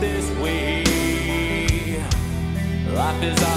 this way. Life is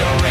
Mushroom,